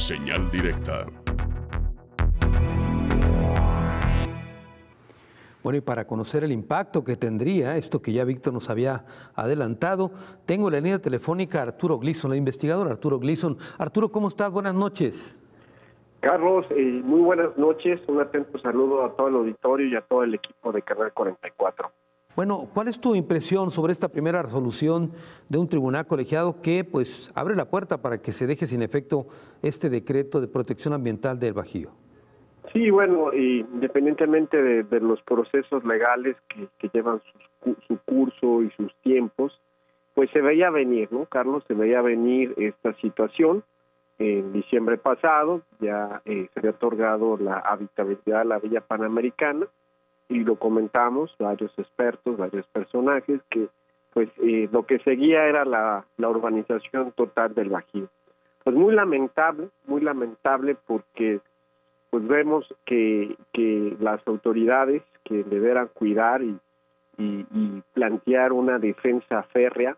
Señal directa. Bueno, y para conocer el impacto que tendría esto que ya Víctor nos había adelantado, tengo en la línea telefónica a Arturo Gleason, el investigador Arturo Gleason. Arturo, ¿cómo estás? Buenas noches. Carlos, eh, muy buenas noches. Un atento saludo a todo el auditorio y a todo el equipo de Canal 44. Bueno, ¿cuál es tu impresión sobre esta primera resolución de un tribunal colegiado que pues abre la puerta para que se deje sin efecto este decreto de protección ambiental del Bajío? Sí, bueno, independientemente de, los procesos legales que, llevan su, curso y sus tiempos, pues se veía venir, ¿no, Carlos? Se veía venir esta situación. En diciembre pasado ya eh, se había otorgado la habitabilidad a la Villa Panamericana y lo comentamos varios expertos, varios personajes, que pues eh, lo que seguía era la, la urbanización total del Bajío. Pues muy lamentable, muy lamentable porque pues vemos que, que las autoridades que deberán cuidar y, y, plantear una defensa férrea,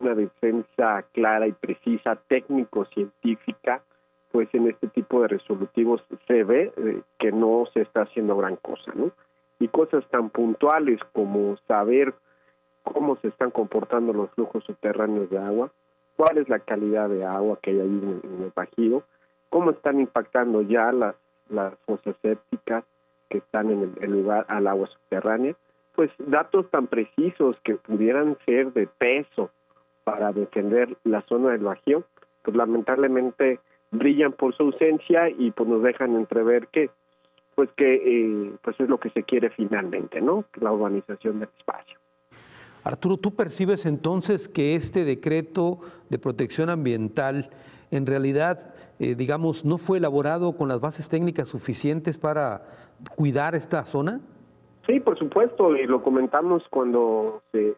una defensa clara y precisa, técnico-científica, pues en este tipo de resolutivos se ve eh, que no se está haciendo gran cosa, ¿no? Y cosas tan puntuales como saber cómo se están comportando los flujos subterráneos de agua, cuál es la calidad de agua que hay ahí en, el Bajío, cómo están impactando ya las las fosas sépticas que están en el, lugar al agua subterránea, pues datos tan precisos que pudieran ser de peso para defender la zona del Bajío, pues lamentablemente brillan por su ausencia y pues nos dejan entrever que pues que eh, pues es lo que se quiere finalmente, ¿no? La urbanización del espacio. Arturo, ¿tú percibes entonces que este decreto de protección ambiental en realidad, eh, digamos, no fue elaborado con las bases técnicas suficientes para cuidar esta zona? Sí, por supuesto, y lo comentamos cuando se,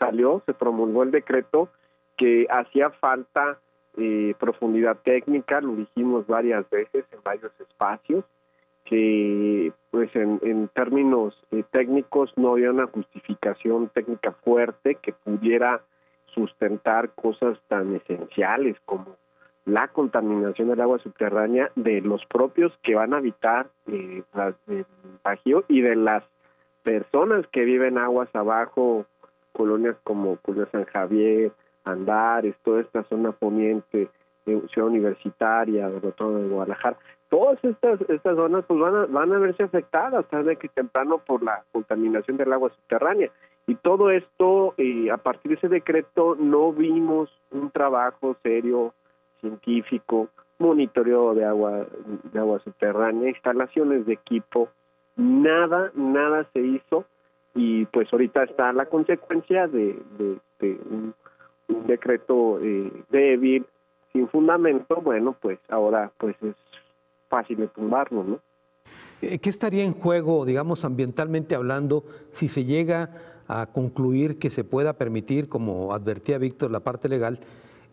salió, se promulgó el decreto, que hacía falta eh, profundidad técnica, lo dijimos varias veces en varios espacios, que pues en, términos eh, técnicos no había una justificación técnica fuerte que pudiera sustentar cosas tan esenciales como la contaminación del agua subterránea de los propios que van a habitar eh, el Bajío y de las personas que viven aguas abajo, colonias como Pueblo San Javier, Andares, toda esta zona poniente, eh, Ciudad Universitaria, de de Guadalajara, todas estas estas zonas pues van a, van a verse afectadas tarde que temprano por la contaminación del agua subterránea. Y todo esto, eh, a partir de ese decreto, no vimos un trabajo serio científico, monitoreo de agua, de agua subterránea, instalaciones de equipo, nada, nada se hizo. Y pues ahorita está la consecuencia de, un, decreto eh, débil, sin fundamento, bueno, pues ahora pues es fácil de tumbarlo, ¿no? ¿Qué estaría en juego, digamos, ambientalmente hablando, si se llega a concluir que se pueda permitir, como advertía Víctor, la parte legal,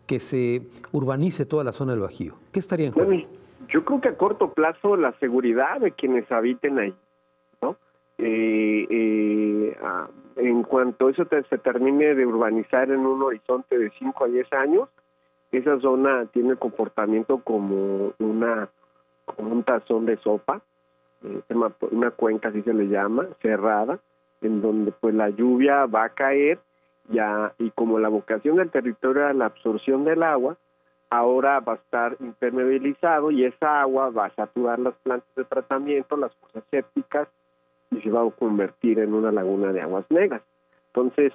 que se urbanice toda la zona del Bajío? ¿Qué estaría en juego? yo creo que a corto plazo la seguridad de quienes habiten ahí, ¿no? Eh, eh, en cuanto eso se termine de urbanizar en un horizonte de 5 a 10 años, esa zona tiene comportamiento como una como un tazón de sopa, eh, una cuenca así se le llama, cerrada, en donde pues la lluvia va a caer ya y como la vocación del territorio era la absorción del agua, ahora va a estar impermeabilizado y esa agua va a saturar las plantas de tratamiento, las cosas sépticas y se va a convertir en una laguna de aguas negras. Entonces,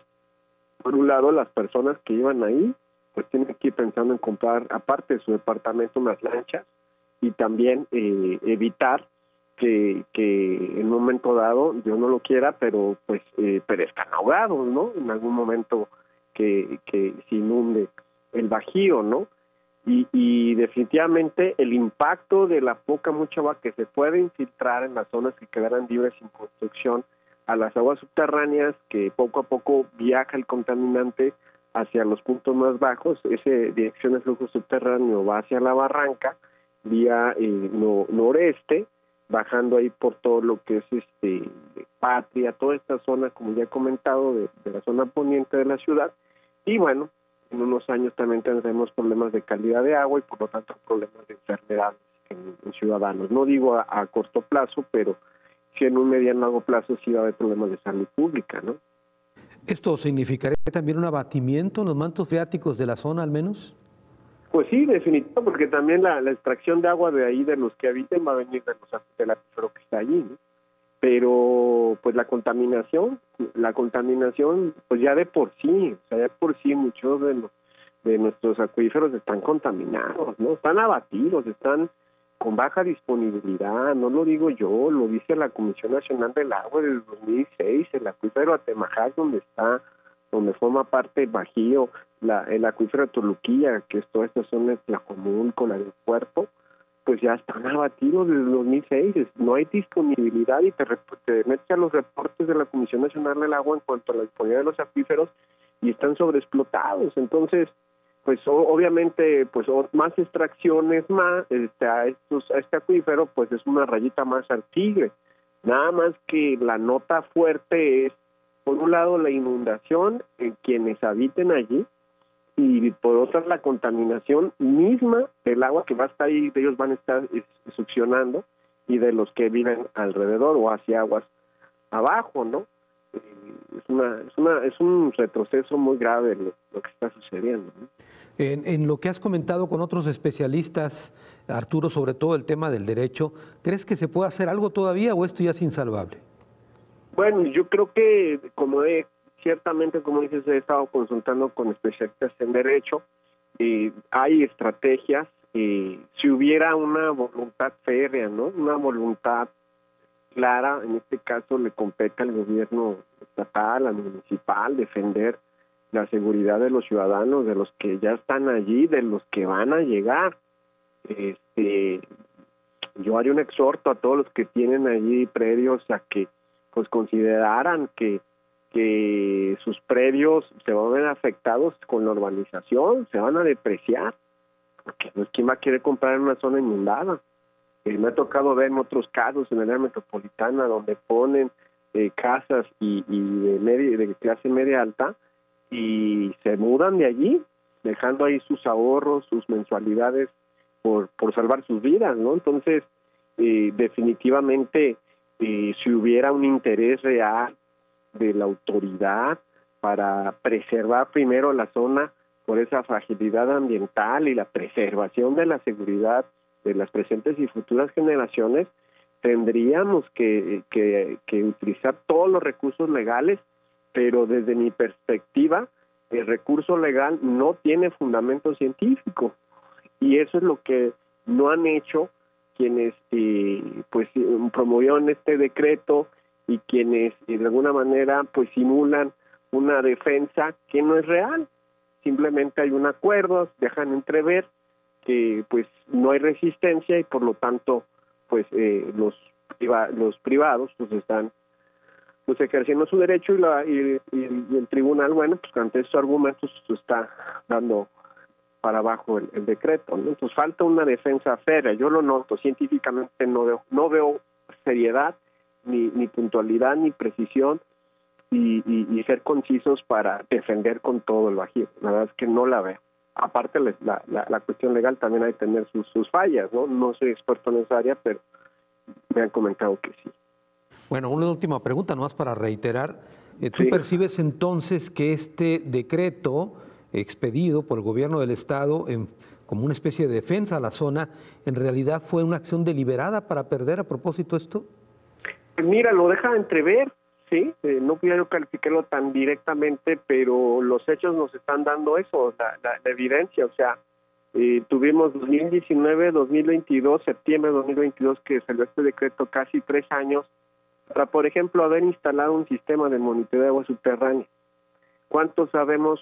por un lado, las personas que iban ahí, pues tienen que ir pensando en comprar, aparte de su departamento, unas lanchas y también eh, evitar que, que en un momento dado, yo no lo quiera, pero pues eh, perezcan ahogados, ¿no? En algún momento que, que se inunde el bajío, ¿no? Y, y definitivamente el impacto de la poca mucha agua que se puede infiltrar en las zonas que quedarán libres sin construcción a las aguas subterráneas, que poco a poco viaja el contaminante hacia los puntos más bajos, ese dirección de flujo subterráneo va hacia la barranca, vía eh, noreste, bajando ahí por todo lo que es este Patria, toda esta zona, como ya he comentado, de, la zona poniente de la ciudad, y bueno, en unos años también tendremos problemas de calidad de agua y por lo tanto problemas de enfermedades en, ciudadanos. No digo a, corto plazo, pero si en un mediano largo plazo sí va a haber problemas de salud pública, ¿no? ¿Esto significaría también un abatimiento en los mantos freáticos de la zona al menos? Pues sí, definitivamente, porque también la, extracción de agua de ahí, de los que habiten, va a venir de los del acuífero que está allí, ¿no? Pero, pues la contaminación, la contaminación, pues ya de por sí, o sea, ya por sí muchos de, de nuestros acuíferos están contaminados, ¿no? Están abatidos, están con baja disponibilidad, no lo digo yo, lo dice la Comisión Nacional del Agua del 2006, el acuífero Atemajac, donde está, donde forma parte Bajío, la, el acuífero de Toluquilla, que es toda esta zona de común con el aeropuerto, pues ya están abatidos desde el 2006, no hay disponibilidad y te, te metes a los reportes de la Comisión Nacional del Agua en cuanto a la disponibilidad de los acuíferos y están sobreexplotados, entonces pues obviamente pues más extracciones más este, a estos a este acuífero pues es una rayita más al tigre. Nada más que la nota fuerte es por un lado la inundación en quienes habiten allí y por otra la contaminación misma del agua que va a estar ahí ellos van a estar succionando y de los que viven alrededor o hacia aguas abajo no eh, es una es una es un retroceso muy grave lo, que está sucediendo ¿no? En, lo que has comentado con otros especialistas, Arturo, sobre todo el tema del derecho, ¿crees que se puede hacer algo todavía o esto ya es insalvable? Bueno, yo creo que como he, ciertamente, como dices, he estado consultando con especialistas en derecho, y hay estrategias, y si hubiera una voluntad férrea, ¿no? Una voluntad clara, en este caso le compete al gobierno estatal, al municipal, defender la seguridad de los ciudadanos, de los que ya están allí, de los que van a llegar. Este, yo haría un exhorto a todos los que tienen allí predios a que pues consideraran que que sus predios se van a ver afectados con la urbanización, se van a depreciar, porque no es quien va a querer comprar en una zona inundada. Eh, me ha tocado ver en otros casos en el área metropolitana donde ponen eh, casas y, y de, media, de clase media alta y se mudan de allí, dejando ahí sus ahorros, sus mensualidades por, por salvar sus vidas, ¿no? Entonces, eh, definitivamente, eh, si hubiera un interés real de la autoridad para preservar primero la zona por esa fragilidad ambiental y la preservación de la seguridad de las presentes y futuras generaciones, tendríamos que, que, que utilizar todos los recursos legales pero desde mi perspectiva, el recurso legal no tiene fundamento científico. Y eso es lo que no han hecho quienes eh, pues promovieron este decreto y quienes de alguna manera pues simulan una defensa que no es real simplemente hay un acuerdo dejan entrever que pues no hay resistencia y por lo tanto pues eh, los los privados pues están pues ejerciendo su derecho y, la, y, el tribunal, bueno, pues ante esos argumentos está dando para abajo el, decreto. Entonces falta una defensa férrea, yo lo noto, científicamente no veo, no veo seriedad, ni, ni puntualidad, ni precisión, y, y, ser concisos para defender con todo el bajío. La verdad es que no la veo. Aparte, la, la, la cuestión legal también hay que tener sus, sus fallas, ¿no? No soy experto en esa área, pero me han comentado que sí. Bueno, una última pregunta, nomás para reiterar. Eh, ¿Tú percibes entonces que este decreto expedido por el gobierno del Estado en, como una especie de defensa a la zona, en realidad fue una acción deliberada para perder a propósito esto? Mira, lo deja entrever, sí, eh, no quiero calificarlo tan directamente, pero los hechos nos están dando eso, la, evidencia, o sea, eh, tuvimos 2019, 2022, septiembre de 2022 que salió este decreto casi tres años para, por ejemplo, haber instalado un sistema de monitoreo de agua subterránea. ¿Cuántos sabemos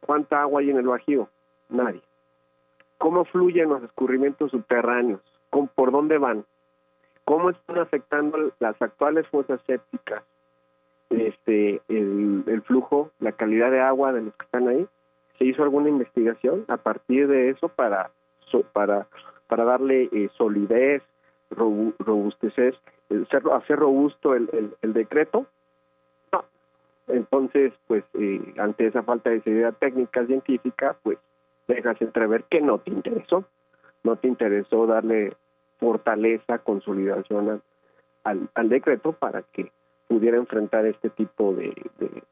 cuánta agua hay en el Bajío? Nadie. ¿Cómo fluyen los escurrimientos subterráneos? ¿Por dónde van? ¿Cómo están afectando las actuales fosas sépticas? Este, el, flujo, la calidad de agua de los que están ahí. ¿Se hizo alguna investigación a partir de eso para, para, para darle eh, solidez, robustecer hacer robusto el, el, decreto. No, Entonces, pues eh, ante esa falta de seriedad técnica científica, pues dejas entrever que no te interesó, no te interesó darle fortaleza, consolidación al, al, decreto para que pudiera enfrentar este tipo de,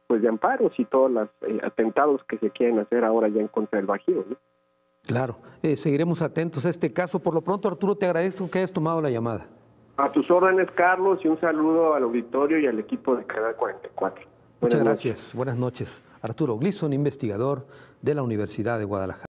pues de amparos y todos los eh, atentados que se quieren hacer ahora ya en contra del Bajío. Claro, eh, seguiremos atentos a este caso. Por lo pronto, Arturo, te agradezco que hayas tomado la llamada. A tus órdenes, Carlos, y un saludo al auditorio y al equipo de Canal 44. Muchas gracias. Buenas noches. Arturo Glisson, investigador de la Universidad de Guadalajara.